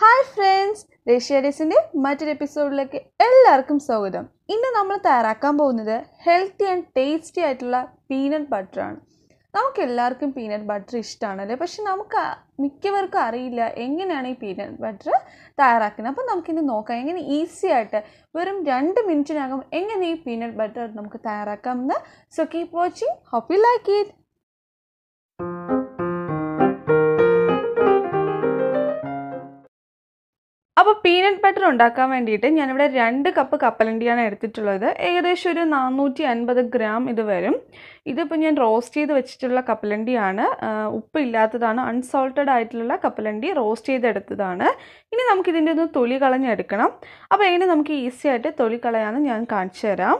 Hi friends റേഷ്യാഡീസിന്റെ മറ്റൊരു എപ്പിസോഡിലേക്ക് എല്ലാവർക്കും സ്വാഗതം. ഇന്ന് നമ്മൾ തയ്യാറാക്കാൻ പോകുന്നത് ഹെൽത്തി ആൻഡ് ടേസ്റ്റി ആയിട്ടുള്ള പീനട്ട് ബട്ടറാണ് നമുക്ക് എല്ലാവർക്കും പീനട്ട് ബട്ടർ ഇഷ്ടമാണല്ലേ പക്ഷെ നമുക്ക് മിക്കവർക്കും അറിയില്ല എങ്ങനെയാണ് ഈ പീനട്ട് ബട്ടർ തയ്യാറാക്കുന്നത്. അപ്പോൾ നമുക്കിന്ന് നോക്കാം എങ്ങനെ ഈസി ആയിട്ട് വെറും രണ്ട് മിനിറ്റിനകം എങ്ങനെ ഈ പീനട്ട് ബട്ടർ നമുക്ക് തയ്യാറാക്കാമെന്ന്. So keep watching hope you like it peanut butter ഉണ്ടാക്കാൻ വേണ്ടിയിട്ട് ഞാനിവിടെ രണ്ട് കപ്പ് കപ്പലണ്ടിയാണ് എടുത്തിട്ടുള്ളത്. ഏകദേശം ഒരു നാനൂറ്റി അൻപത് ഗ്രാം ഇത് വരും. ഇതിപ്പോൾ ഞാൻ റോസ്റ്റ് ചെയ്ത് വെച്ചിട്ടുള്ള കപ്പലണ്ടിയാണ്. ഉപ്പ് ഇല്ലാത്തതാണ് അൺസോൾട്ടഡ് ആയിട്ടുള്ള കപ്പലണ്ടി റോസ്റ്റ് ചെയ്തെടുത്തതാണ്. ഇനി നമുക്കിതിന്റെ ഒന്ന് തൊലി കളഞ്ഞെടുക്കണം. അപ്പോൾ എങ്ങനെ നമുക്ക് ഈസി ആയിട്ട് തൊലി കളയാമെന്ന് ഞാൻ കാണിച്ചു തരാം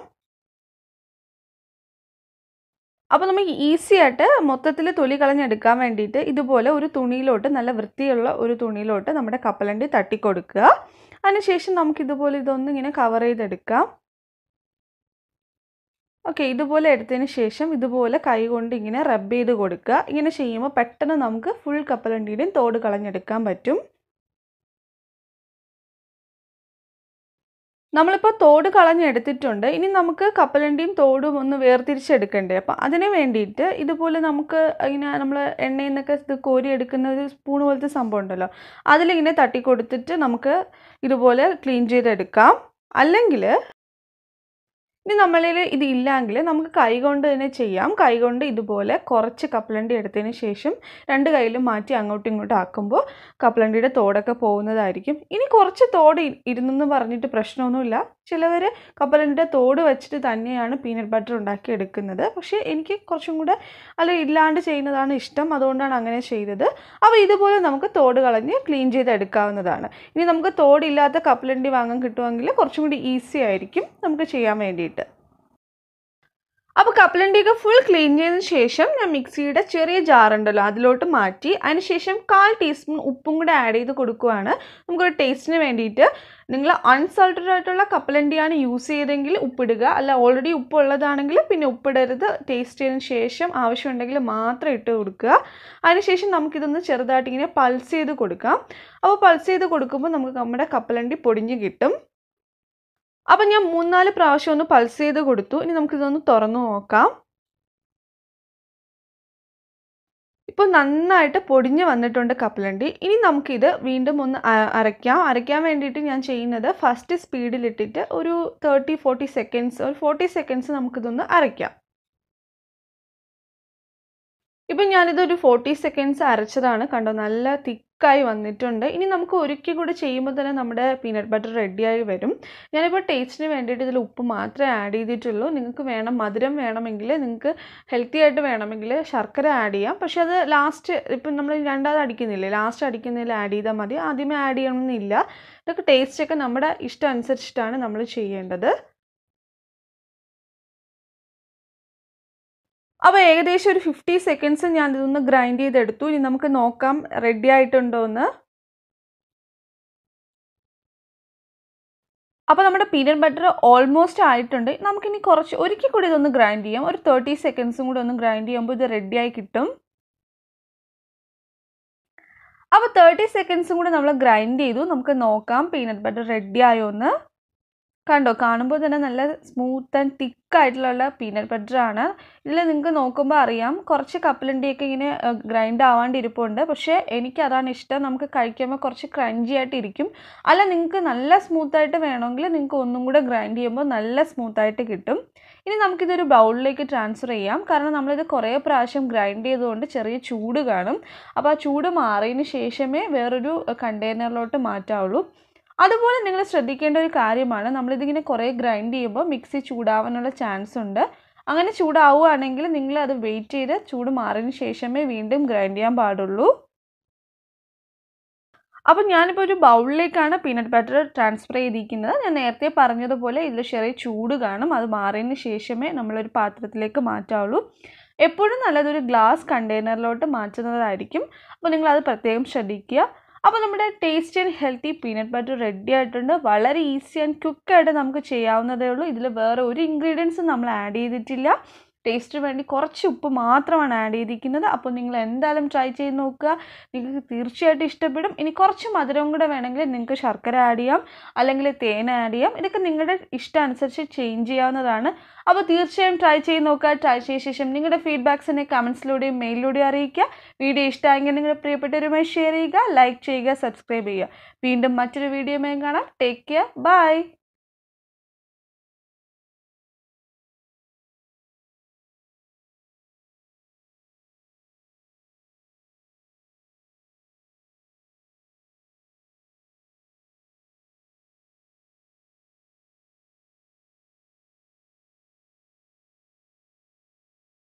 അപ്പോൾ നമുക്ക് ഈസി ആയിട്ട് മൊത്തത്തിൽ തൊലി കളഞ്ഞെടുക്കാൻ വേണ്ടിയിട്ട് ഇതുപോലെ ഒരു തുണിയിലോട്ട് നല്ല വൃത്തിയുള്ള ഒരു തുണിയിലോട്ട് നമ്മുടെ കപ്പലണ്ടി തട്ടിക്കൊടുക്കുക. അതിനുശേഷം നമുക്ക് ഇതുപോലെ ഇതൊന്ന് ഇങ്ങനെ കവർ ചെയ്തെടുക്കാം. ഓക്കെ ഇതുപോലെ എടുത്തതിന് ശേഷം ഇതുപോലെ കൈ കൊണ്ട് ഇങ്ങനെ റബ്ബ് ചെയ്ത് കൊടുക്കുക. ഇങ്ങനെ ചെയ്യുമ്പോൾ പെട്ടെന്ന് നമുക്ക് ഫുൾ കപ്പലണ്ടിയുടെയും തോട് കളഞ്ഞെടുക്കാൻ പറ്റും. നമ്മളിപ്പോൾ തോട് കളഞ്ഞെടുത്തിട്ടുണ്ട് ഇനി നമുക്ക് കപ്പലണ്ടിയും തോടും ഒന്ന് വേർതിരിച്ചെടുക്കണ്ടേ? അപ്പം അതിന് വേണ്ടിയിട്ട് ഇതുപോലെ നമുക്ക് ഇങ്ങനെ നമ്മൾ എണ്ണയിൽ നിന്നൊക്കെ ഇത് കോരി എടുക്കുന്ന ഒരു സ്പൂൺ പോലത്തെ സംഭവം ഉണ്ടല്ലോ. അതിലിങ്ങനെ തട്ടി കൊടുത്തിട്ട് നമുക്ക് ഇതുപോലെ ക്ലീൻ ചെയ്തെടുക്കാം. അല്ലെങ്കിൽ ഇനി നമ്മളിൽ ഇത് ഇല്ലെങ്കിൽ നമുക്ക് കൈകൊണ്ട് തന്നെ ചെയ്യാം. കൈകൊണ്ട് ഇതുപോലെ കുറച്ച് കപ്പലണ്ടി എടുത്തതിന് ശേഷം രണ്ട് കൈയിലും മാറ്റി അങ്ങോട്ടും ഇങ്ങോട്ടും ആക്കുമ്പോൾ കപ്പലണ്ടിയുടെ തോടൊക്കെ പോകുന്നതായിരിക്കും. ഇനി കുറച്ച് തോട് ഇരുന്നെന്ന് പറഞ്ഞിട്ട് പ്രശ്നമൊന്നുമില്ല. ചിലവർ കപ്പലിന്റെ തോട് വെച്ചിട്ട് തന്നെയാണ് പീനട്ട് ബട്ടർ ഉണ്ടാക്കി എടുക്കുന്നത്. പക്ഷേ എനിക്ക് കുറച്ചും കൂടെ അല്ല ഇല്ലാണ്ട് ചെയ്യുന്നതാണ് ഇഷ്ടം. അതുകൊണ്ടാണ് അങ്ങനെ ചെയ്തത്. അപ്പോൾ ഇതുപോലെ നമുക്ക് തോട് കളഞ്ഞ് ക്ലീൻ ചെയ്തെടുക്കാവുന്നതാണ് ഇനി നമുക്ക് തോടില്ലാത്ത കപ്പലണ്ടി വാങ്ങാൻ കിട്ടുമെങ്കിൽ കുറച്ചും കൂടി ഈസി ആയിരിക്കും നമുക്ക് ചെയ്യാൻ വേണ്ടിയിട്ട്. അപ്പോൾ കപ്പലണ്ടിയൊക്കെ ഫുൾ ക്ലീൻ ചെയ്തതിന് ശേഷം ഞാൻ മിക്സിയുടെ ചെറിയ ജാറുണ്ടല്ലോ അതിലോട്ട് മാറ്റി അതിനുശേഷം കാൽ ടീസ്പൂൺ ഉപ്പും കൂടെ ആഡ് ചെയ്ത് കൊടുക്കുവാണ്. നമുക്കൊരു ടേസ്റ്റിന് വേണ്ടിയിട്ട്. നിങ്ങൾ അൺസാൾട്ടഡ് ആയിട്ടുള്ള കപ്പലണ്ടിയാണ് യൂസ് ചെയ്തെങ്കിൽ ഉപ്പിടുക. അല്ല ഓൾറെഡി ഉപ്പുള്ളതാണെങ്കിൽ പിന്നെ ഉപ്പിടരുത്. ടേസ്റ്റ് ചെയ്തതിന് ശേഷം ആവശ്യമുണ്ടെങ്കിൽ മാത്രം ഇട്ട് കൊടുക്കുക. അതിനുശേഷം നമുക്കിതൊന്ന് ചെറുതായിട്ട് ഇങ്ങനെ പൾസ് ചെയ്ത് കൊടുക്കാം. അപ്പോൾ പൾസ് ചെയ്ത് കൊടുക്കുമ്പോൾ നമുക്ക് നമ്മുടെ കപ്പലണ്ടി പൊടിഞ്ഞ് കിട്ടും. അപ്പം ഞാൻ മൂന്നാൽ പ്രാവശ്യം ഒന്ന് പൾസ് ചെയ്ത് കൊടുത്തു. ഇനി നമുക്കിതൊന്ന് തുറന്നു നോക്കാം. ഇപ്പോൾ നന്നായിട്ട് പൊടിഞ്ഞ് വന്നിട്ടുണ്ട് കപ്പലണ്ടി. ഇനി നമുക്കിത് വീണ്ടും ഒന്ന് അരയ്ക്കാം. അരയ്ക്കാൻ വേണ്ടിയിട്ട് ഞാൻ ചെയ്യുന്നത് ഫസ്റ്റ് സ്പീഡിലിട്ടിട്ട് ഒരു തേർട്ടി ഫോർട്ടി സെക്കൻഡ്സ് ഒരു ഫോർട്ടി സെക്കൻഡ്സ് നമുക്കിതൊന്ന് അരയ്ക്കാം. ഇപ്പം ഞാനിതൊരു ഫോർട്ടി സെക്കൻഡ്സ് അരച്ചതാണ്. കണ്ടോ? നല്ല തിക്കായി വന്നിട്ടുണ്ട്. ഇനി നമുക്ക് ഒരുക്കി കൂടെ ചെയ്യുമ്പോൾ തന്നെ നമ്മുടെ പീനട്ട് ബട്ടർ റെഡിയായി വരും. ഞാനിപ്പോൾ ടേസ്റ്റിന് വേണ്ടിയിട്ട് ഇതിൽ ഉപ്പ് മാത്രമേ ആഡ് ചെയ്തിട്ടുള്ളൂ. നിങ്ങൾക്ക് വേണം മധുരം വേണമെങ്കിൽ നിങ്ങൾക്ക് ഹെൽത്തി ആയിട്ട് വേണമെങ്കിൽ ശർക്കര ആഡ് ചെയ്യാം. പക്ഷേ അത് ലാസ്റ്റ് ഇപ്പം നമ്മൾ രണ്ടാമത് അടിക്കുന്നില്ലേ? ലാസ്റ്റ് അടിക്കുന്നതിൽ ആഡ് ചെയ്താൽ മതി. ആദ്യമേ ആഡ് ചെയ്യണമെന്നില്ല. ഇതൊക്കെ ടേസ്റ്റൊക്കെ നമ്മുടെ ഇഷ്ടം അനുസരിച്ചിട്ടാണ് നമ്മൾ ചെയ്യേണ്ടത്. അപ്പോൾ ഏകദേശം ഒരു ഫിഫ്റ്റി സെക്കൻഡ്സ് ഞാൻ ഇതൊന്ന് ഗ്രൈൻഡ് ചെയ്തെടുത്തു. ഇനി നമുക്ക് നോക്കാം റെഡി ആയിട്ടുണ്ടോ എന്ന്. അപ്പോൾ നമ്മുടെ പീനട്ട് ബട്ടർ ഓൾമോസ്റ്റ് ആയിട്ടുണ്ട്. നമുക്കിനി കുറച്ച് ഒരിക്കൽ കൂടി ഇതൊന്ന് ഗ്രൈൻഡ് ചെയ്യാം. ഒരു തേർട്ടി സെക്കൻഡ്സും കൂടി ഒന്ന് ഗ്രൈൻഡ് ചെയ്യുമ്പോൾ ഇത് റെഡിയായി കിട്ടും. അപ്പോൾ തേർട്ടി സെക്കൻഡ്സും കൂടി നമ്മൾ ഗ്രൈൻഡ് ചെയ്തു. നമുക്ക് നോക്കാം പീനട്ട് ബട്ടർ റെഡി ആയോ എന്ന്. കണ്ടോ? കാണുമ്പോൾ തന്നെ നല്ല സ്മൂത്ത് ആൻഡ് തിക്ക് ആയിട്ടുള്ള പീനട്ട് ബട്ടർ ആണ്. ഇതിൽ നിങ്ങൾക്ക് നോക്കുമ്പോൾ അറിയാം കുറച്ച് കപ്പലണ്ടിയൊക്കെ ഇങ്ങനെ ഗ്രൈൻഡ് ആവാണ്ടിരിപ്പുണ്ട്. പക്ഷേ എനിക്ക് അതാണ് ഇഷ്ടം. നമുക്ക് കഴിക്കുമ്പോൾ കുറച്ച് ക്രഞ്ചി ആയിട്ട് ഇരിക്കും. അല്ല നിങ്ങൾക്ക് നല്ല സ്മൂത്തായിട്ട് വേണമെങ്കിൽ നിങ്ങൾക്ക് ഒന്നും കൂടെ ഗ്രൈൻഡ് ചെയ്യുമ്പോൾ നല്ല സ്മൂത്തായിട്ട് കിട്ടും. ഇനി നമുക്കിതൊരു ബൗളിലേക്ക് ട്രാൻസ്ഫർ ചെയ്യാം. കാരണം നമ്മളിത് കുറേ പ്രാവശ്യം ഗ്രൈൻഡ് ചെയ്തുകൊണ്ട് ചെറിയ ചൂട് കാണും. അപ്പോൾ ആ ചൂട് മാറിയതിന് ശേഷമേ വേറൊരു കണ്ടെയ്നറിലോട്ട് മാറ്റാവുള്ളൂ. അതുപോലെ നിങ്ങൾ ശ്രദ്ധിക്കേണ്ട ഒരു കാര്യമാണ് നമ്മളിതിങ്ങനെ കുറേ ഗ്രൈൻഡ് ചെയ്യുമ്പോൾ മിക്സി ചൂടാവാനുള്ള ചാൻസ് ഉണ്ട്. അങ്ങനെ ചൂടാവുകയാണെങ്കിൽ നിങ്ങൾ അത് വെയിറ്റ് ചെയ്ത് ചൂട് മാറിയതിന് ശേഷമേ വീണ്ടും ഗ്രൈൻഡ് ചെയ്യാൻ പാടുള്ളൂ. അപ്പം ഞാനിപ്പോൾ ഒരു ബൗളിലേക്കാണ് പീനട്ട് ബട്ടർ ട്രാൻസ്ഫർ ചെയ്തിരിക്കുന്നത്. ഞാൻ നേരത്തെ പറഞ്ഞതുപോലെ ഇതിൽ ചെറിയ ചൂട് കാണും അത് മാറിയതിന് ശേഷമേ നമ്മളൊരു പാത്രത്തിലേക്ക് മാറ്റാവുള്ളൂ. എപ്പോഴും നല്ലതൊരു ഗ്ലാസ് കണ്ടെയ്നറിലോട്ട് മാറ്റുന്നതായിരിക്കും. അപ്പോൾ നിങ്ങളത് പ്രത്യേകം ശ്രദ്ധിക്കുക. അപ്പോൾ നമ്മുടെ tasty and healthy peanut butter ready ആയിട്ടുണ്ട്. വളരെ ഈസി ആൻഡ് ക്വിക്കായിട്ട് നമുക്ക് ചെയ്യാവുന്നതേ ഉള്ളൂ. ഇതിൽ വേറെ ഒരു ഇൻഗ്രീഡിയൻസും നമ്മൾ ആഡ് ചെയ്തിട്ടില്ല. ടേസ്റ്റിന് വേണ്ടി കുറച്ച് ഉപ്പ് മാത്രമാണ് ആഡ് ചെയ്തിരിക്കുന്നത്. അപ്പോൾ നിങ്ങൾ എന്തായാലും ട്രൈ ചെയ്ത് നോക്കുക. നിങ്ങൾക്ക് തീർച്ചയായിട്ടും ഇഷ്ടപ്പെടും. ഇനി കുറച്ച് മധുരവും കൂടെ വേണമെങ്കിൽ നിങ്ങൾക്ക് ശർക്കര ആഡ് ചെയ്യാം. അല്ലെങ്കിൽ തേൻ ആഡ് ചെയ്യാം. ഇതൊക്കെ നിങ്ങളുടെ ഇഷ്ടമനുസരിച്ച് ചേഞ്ച് ചെയ്യാവുന്നതാണ്. അപ്പോൾ തീർച്ചയായും ട്രൈ ചെയ്ത് നോക്കുക. ട്രൈ ചെയ്ത ശേഷം നിങ്ങളുടെ ഫീഡ്ബാക്സ് എന്നെ കമൻസിലൂടെയും മെയിലിലൂടെയും അറിയിക്കുക. വീഡിയോ ഇഷ്ടമായെങ്കിൽ നിങ്ങളുടെ പ്രിയപ്പെട്ടവരുമായി ഷെയർ ചെയ്യുക. ലൈക്ക് ചെയ്യുക സബ്സ്ക്രൈബ് ചെയ്യുക. വീണ്ടും മറ്റൊരു വീഡിയോയുമായി കാണാം. Take care bye